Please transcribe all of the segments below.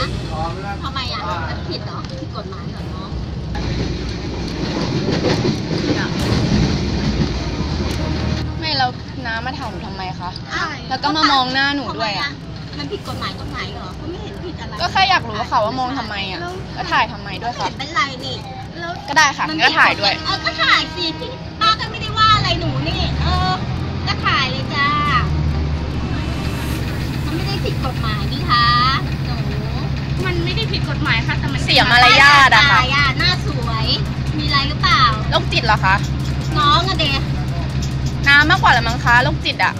อะทำไมอะมันผิดเหรอผิดกฎหมายเหรอน้องไม่แล้วน้ามาถามหนูทำไมคะอ้าวแล้วก็มามองหน้าหนูด้วยอะทำไมมันผิดกฎหมายตรงไหนเหรอก็ไม่เห็นผิดอะไร ก็แค่อยากรู้ค่ะว่ามองทำไมอะแล้วถ่ายทำไมด้วยไม่ค่ะเห็นเป็นไรนี่แล้วก็ได้ค่ะงั้นก็ถ่ายด้วยเออก็ถ่ายสิพี่ป้าก็ไม่ได้ว่าอะไรหนูนี่ เออ ก็ถ่ายเลยจ้ามันไม่ได้ผิดกฎหมายนี่คะ สียมารยาทอะค่ะตายอะหน้าสวย มีอะไรหรือเปล่า โรคจิตเหรอคะ น้องอะเด็กน้ามากกว่าละมั้งคะโรคจิตอะ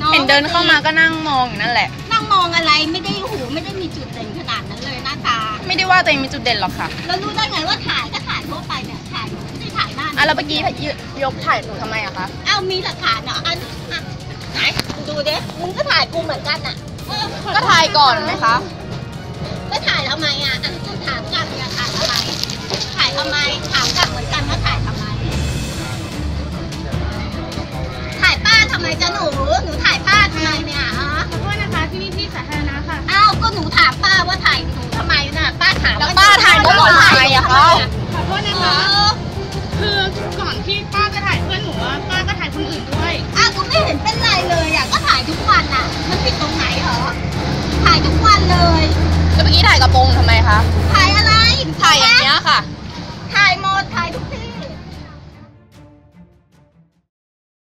น้องเห็นเดินเข้ามาก็นั่งมองอยู่นั่นแหละ นั่งมองอะไรไม่ได้หูไม่ได้มีจุดเด่นขนาดนั้นเลยหน้าตา ไม่ได้ว่าตัวเองมีจุดเด่นหรอกค่ะแล้วรู้ได้ไงว่าถ่ายก็ถ่ายทั่วไปเนี่ยถ่ายไม่ได้ถ่ายหน้าอะแล้วเมื่อกี้ยกถ่ายหนูทำไมอะคะ เอ้ามีหลักฐานเหรออันอะไหนดูดิมึงก็ถ่ายกูเหมือนกันอะเออก็ถ่ายก่อนไหมคะ ก็ถ่ายทำไม ค่ะ อ้าวก็หนูถามป้าว่าถ่ายหนูทำไมน่ะป้าถามแล้วป้าถ่ายหนูก่อนทำไมอะคะขอโทษเอนะคะอคือก่อนที่ป้าจะถ่ายเพื่อนหนูอะป้าก็ถ่ายคนอื่นด้วย อ้าวก็ไม่เห็นเป็นไรเลยอะก็ถ่ายทุกวันอะมันผิดตรงไหนเหรอ ถ่ายทุกวันเลย แล้วเมื่อกี้ถ่ายกระโปรงทำไมคะ ถ่ายอะไร